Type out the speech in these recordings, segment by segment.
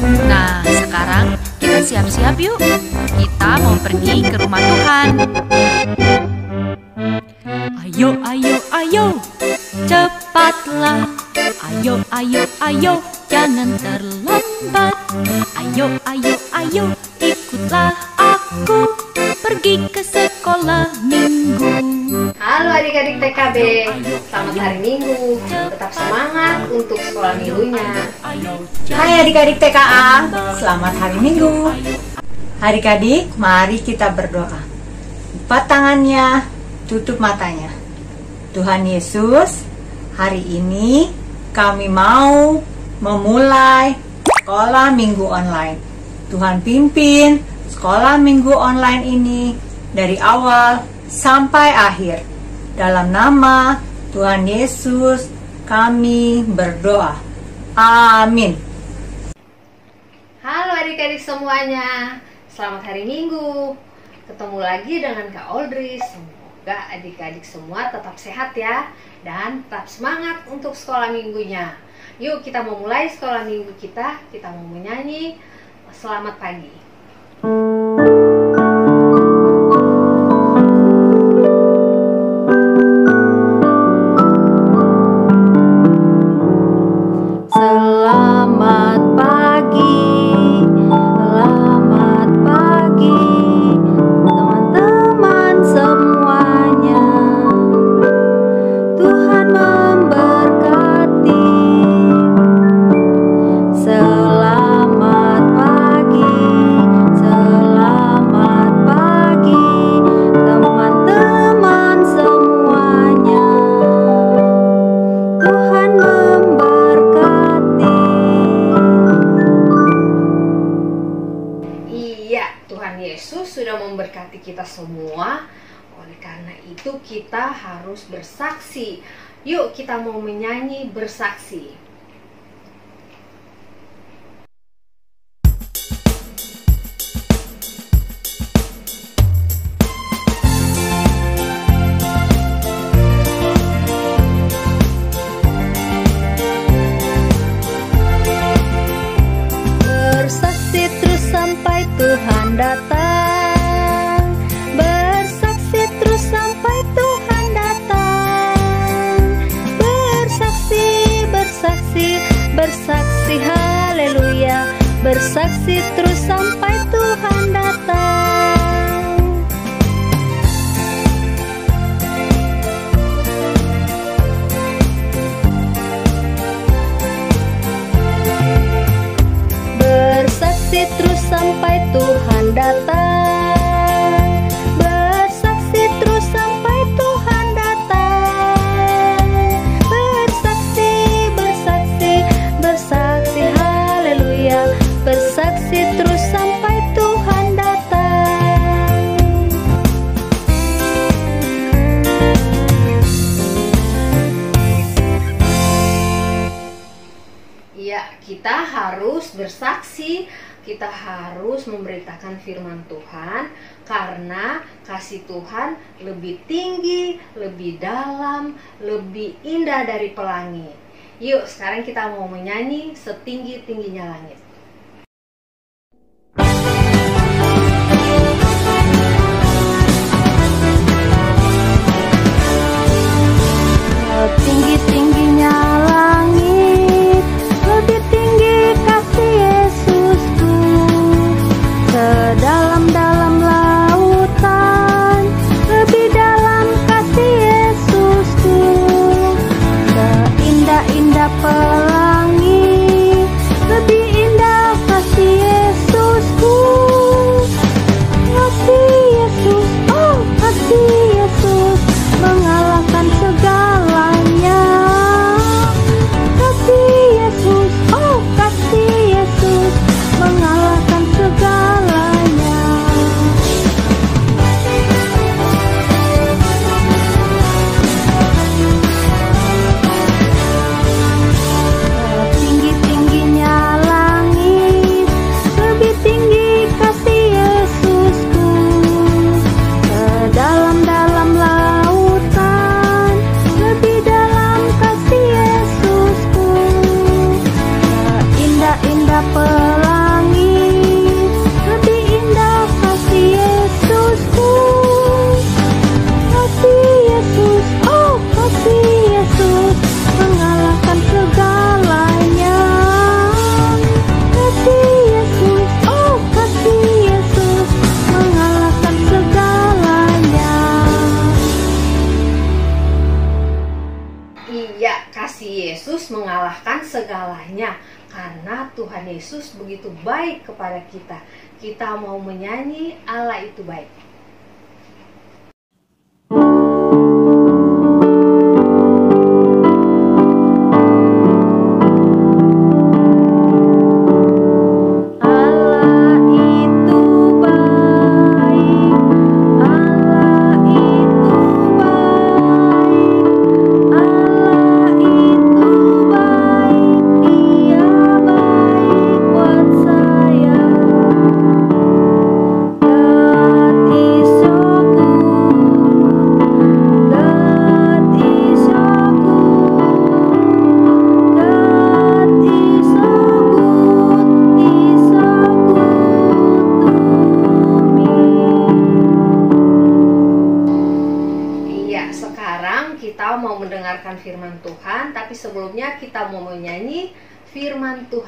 Nah, sekarang kita siap-siap yuk. Kita mau pergi ke rumah Tuhan. Ayo, ayo, ayo, cepatlah. Ayo, ayo, ayo, jangan terlambat. Ayo, ayo, ayo, ikutlah aku pergi ke sekolah minggu. Halo adik-adik TKB, selamat hari Minggu. Tetap semangat untuk sekolah minggunya. Hai adik-adik TKA, selamat hari Minggu. Adik-adik, mari kita berdoa. Lipat tangannya, tutup matanya. Tuhan Yesus, hari ini kami mau memulai sekolah minggu online. Tuhan pimpin sekolah minggu online ini dari awal sampai akhir. Dalam nama Tuhan Yesus, kami berdoa. Amin. Halo adik-adik semuanya, selamat hari Minggu. Ketemu lagi dengan Kak Oldri. Semoga adik-adik semua tetap sehat ya dan tetap semangat untuk sekolah minggunya. Yuk kita mau mulai sekolah minggu kita. Kita mau menyanyi Selamat Pagi. Selamat kita mau menyanyi bersaksi. Iya, kita harus bersaksi, kita harus memberitakan firman Tuhan karena kasih Tuhan lebih tinggi, lebih dalam, lebih indah dari pelangi. Yuk, sekarang kita mau menyanyi setinggi-tingginya langit. Yesus begitu baik kepada kita. Kita mau menyanyi Allah itu baik.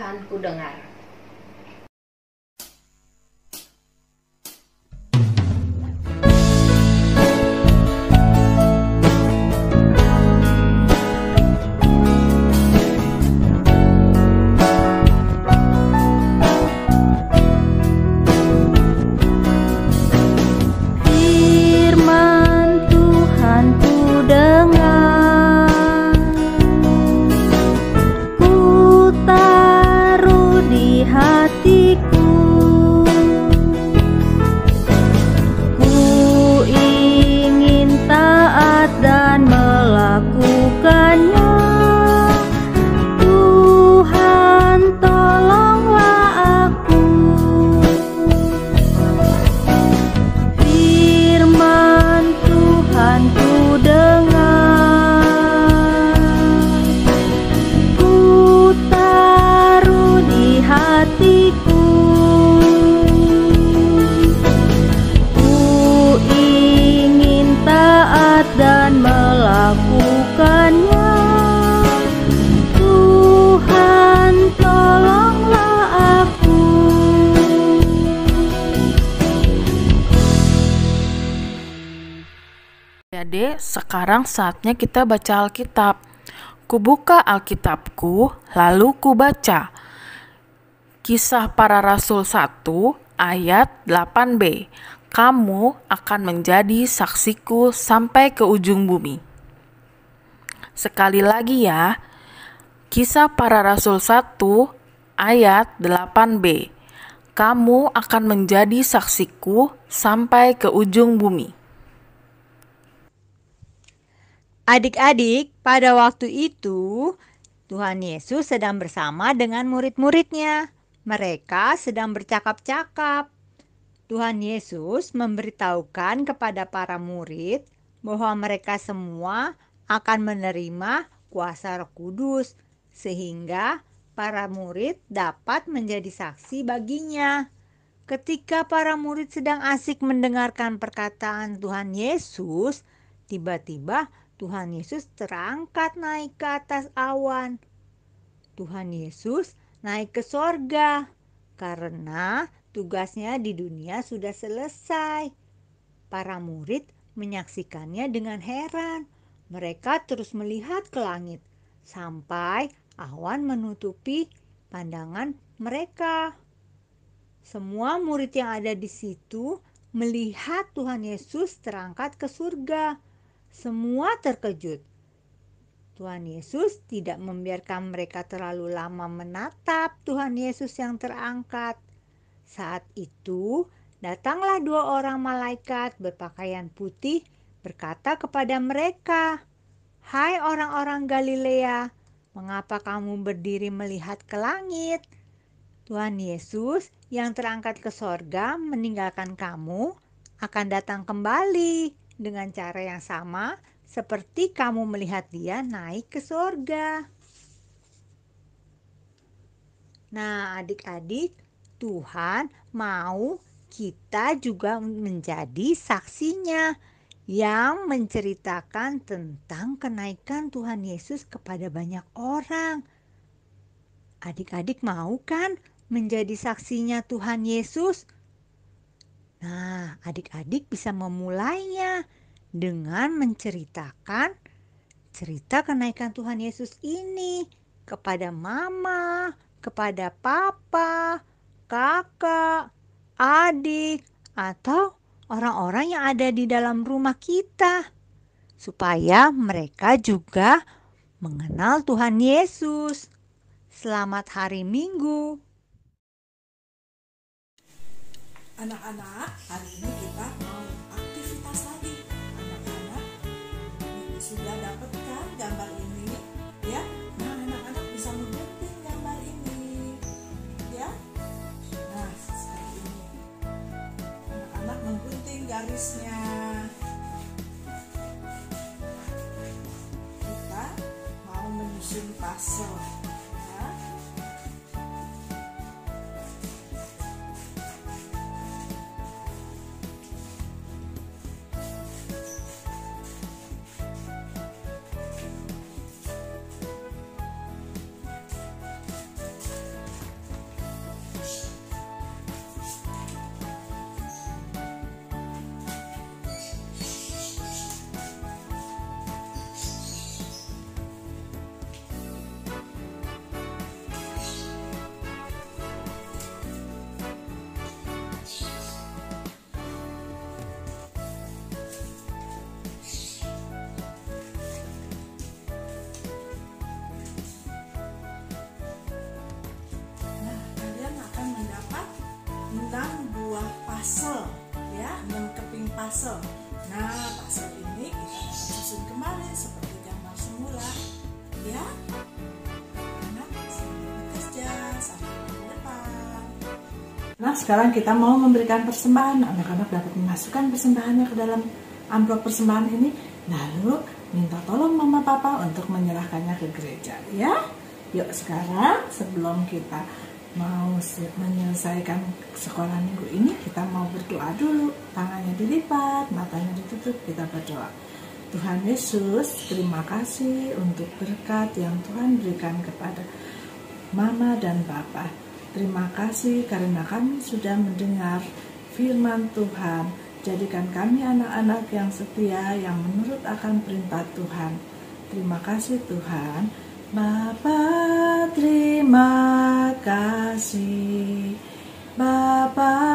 Tuhan ku dengar. Adik, sekarang saatnya kita baca Alkitab. Kubuka Alkitabku, lalu kubaca. Kisah para Rasul 1 ayat 8b. Kamu akan menjadi saksiku sampai ke ujung bumi. Sekali lagi ya. Kisah para Rasul 1 ayat 8b. Kamu akan menjadi saksiku sampai ke ujung bumi. Adik-adik, pada waktu itu Tuhan Yesus sedang bersama dengan murid-muridnya. Mereka sedang bercakap-cakap. Tuhan Yesus memberitahukan kepada para murid bahwa mereka semua akan menerima kuasa Roh Kudus, sehingga para murid dapat menjadi saksi baginya. Ketika para murid sedang asik mendengarkan perkataan Tuhan Yesus, tiba-tiba Tuhan Yesus terangkat naik ke atas awan. Tuhan Yesus naik ke sorga karena tugasnya di dunia sudah selesai. Para murid menyaksikannya dengan heran. Mereka terus melihat ke langit sampai awan menutupi pandangan mereka. Semua murid yang ada di situ melihat Tuhan Yesus terangkat ke surga. Semua terkejut. Tuhan Yesus tidak membiarkan mereka terlalu lama menatap Tuhan Yesus yang terangkat. Saat itu, datanglah dua orang malaikat berpakaian putih berkata kepada mereka, "Hai orang-orang Galilea, mengapa kamu berdiri melihat ke langit? Tuhan Yesus yang terangkat ke sorga meninggalkan kamu akan datang kembali dengan cara yang sama seperti kamu melihat dia naik ke surga. Nah, adik-adik, Tuhan mau kita juga menjadi saksinya yang menceritakan tentang kenaikan Tuhan Yesus kepada banyak orang. Adik-adik mau kan menjadi saksinya Tuhan Yesus? Nah, adik-adik bisa memulainya dengan menceritakan cerita kenaikan Tuhan Yesus ini kepada mama, kepada papa, kakak, adik, atau orang-orang yang ada di dalam rumah kita, supaya mereka juga mengenal Tuhan Yesus. Selamat hari Minggu. Anak-anak, hari ini kita mau aktivitas lagi. Anak-anak sudah dapatkan gambar ini, ya? Nah, anak-anak bisa menggunting gambar ini, ya? Nah, seperti ini. Anak-anak menggunting garisnya. Kita mau menyusun puzzle. Nah, sekarang kita mau memberikan persembahan. Anak-anak dapat memasukkan persembahannya ke dalam amplop persembahan ini, lalu minta tolong mama papa untuk menyerahkannya ke gereja ya. Yuk sekarang sebelum kita mau menyelesaikan sekolah minggu ini kita mau berdoa dulu tangannya dilipat matanya ditutup kita berdoa Tuhan Yesus terima kasih untuk berkat yang Tuhan berikan kepada Mama dan Papa terima kasih karena kami sudah mendengar firman Tuhan. Jadikan kami anak-anak yang setia yang menurut akan perintah Tuhan. Terima kasih Tuhan. Bapa terima kasih. Bapa